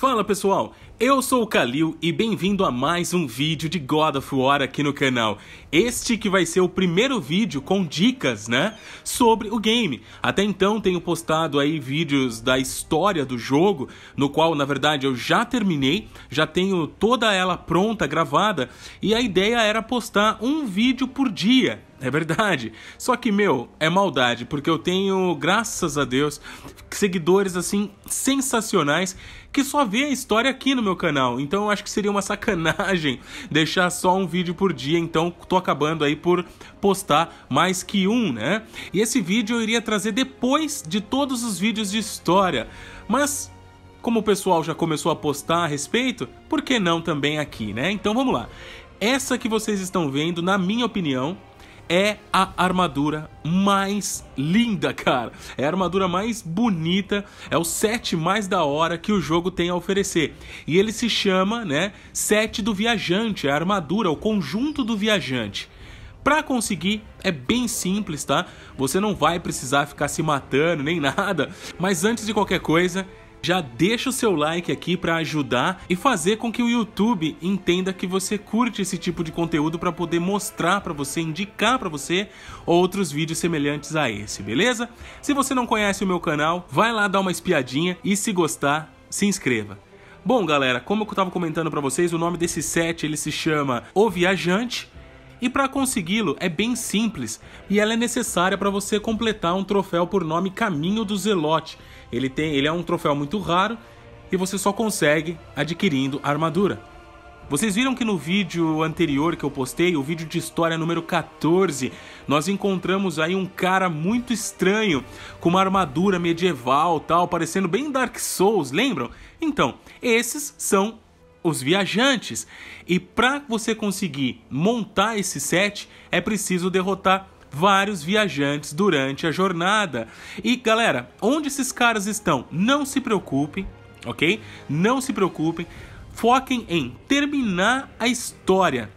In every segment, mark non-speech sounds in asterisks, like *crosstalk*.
Fala pessoal, eu sou o Kalil e bem-vindo a mais um vídeo de God of War aqui no canal. Este que vai ser o primeiro vídeo com dicas, né, sobre o game. Até então tenho postado aí vídeos da história do jogo, no qual na verdade eu já terminei, já tenho toda ela pronta, gravada, e a ideia era postar um vídeo por dia, é verdade. Só que, meu, é maldade, porque eu tenho, graças a Deus, seguidores assim sensacionais que só vê a história aqui no meu canal. Então eu acho que seria uma sacanagem *laughs* deixar só um vídeo por dia. Então tô acabando aí por postar mais que um, né? E esse vídeo eu iria trazer depois de todos os vídeos de história. Mas como o pessoal já começou a postar a respeito, por que não também aqui, né? Então vamos lá. Essa que vocês estão vendo, na minha opinião, é a armadura mais linda, *laughs* cara. É a armadura mais bonita, é o set mais da hora que o jogo tem a oferecer. E ele se chama, né, set do viajante, é a armadura, o conjunto do viajante. Para conseguir é bem simples, tá? Você não vai precisar ficar se matando nem *laughs* nada, mas antes de qualquer coisa, já deixa o seu like aqui para ajudar e fazer com que o YouTube entenda que você curte esse tipo de conteúdo para poder mostrar para você, indicar para você outros vídeos semelhantes a esse, beleza? Se você não conhece o meu canal, vai lá dar uma espiadinha e se gostar, se inscreva. Bom, galera, como eu estava comentando para vocês, o nome desse set ele se chama O Viajante e para consegui-lo é bem simples e ela é necessária para você completar um troféu por nome Caminho do Zelote. Ele, tem, ele é um troféu muito raro e você só consegue adquirindo armadura. Vocês viram que no vídeo anterior que eu postei, o vídeo de história número 14, nós encontramos aí um cara muito estranho, com uma armadura medieval tal, parecendo bem Dark Souls, lembram? Então, esses são os viajantes. E para você conseguir montar esse set, é preciso derrotar vários viajantes durante a jornada. E galera, onde esses caras estão? Não se preocupem, ok? Não se preocupem. Foquem em terminar a história.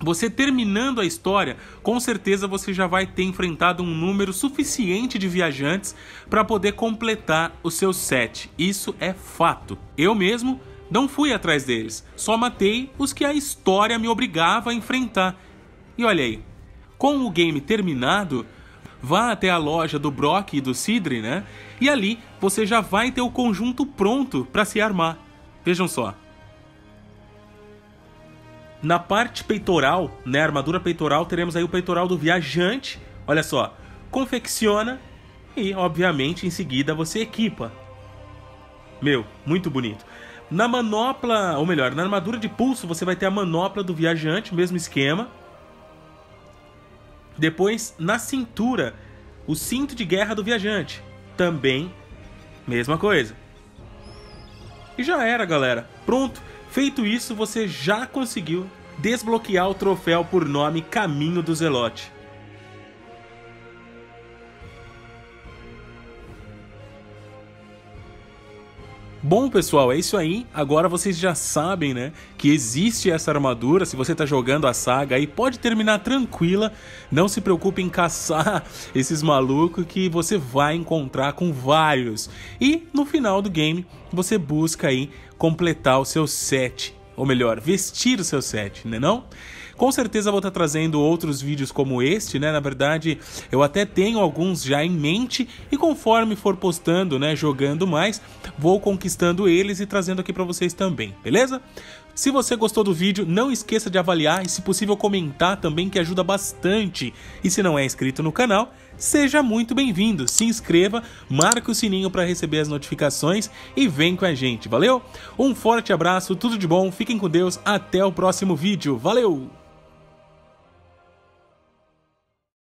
Você terminando a história, com certeza você já vai ter enfrentado um número suficiente de viajantes para poder completar o seu set. Isso é fato. Eu mesmo não fui atrás deles, só matei os que a história me obrigava a enfrentar. E olha aí, com o game terminado, vá até a loja do Brock e do Sidre, né? E ali você já vai ter o conjunto pronto para se armar. Vejam só. Na parte peitoral, né, armadura peitoral, teremos aí o peitoral do viajante. Olha só, confecciona e, obviamente, em seguida você equipa. Meu, muito bonito. Na manopla, ou melhor, na armadura de pulso, você vai ter a manopla do viajante, mesmo esquema. Depois, na cintura, o cinto de guerra do viajante. Também, mesma coisa. E já era, galera. Pronto. Feito isso, você já conseguiu desbloquear o troféu por nome Caminho do Zelote. Bom, pessoal, é isso aí. Agora vocês já sabem, né, que existe essa armadura. Se você tá jogando a saga aí, pode terminar tranquila. Não se preocupe em caçar *laughs* esses malucos que você vai encontrar com vários. E no final do game, você busca aí completar o seu set, ou melhor, vestir o seu set, né não? Com certeza vou estar trazendo outros vídeos como este, né? Na verdade, eu até tenho alguns já em mente e conforme for postando, né, jogando mais, vou conquistando eles e trazendo aqui para vocês também, beleza? Se você gostou do vídeo, não esqueça de avaliar e, se possível, comentar também, que ajuda bastante. E se não é inscrito no canal, seja muito bem-vindo. Se inscreva, marque o sininho para receber as notificações e vem com a gente, valeu? Um forte abraço, tudo de bom, fiquem com Deus, até o próximo vídeo, valeu!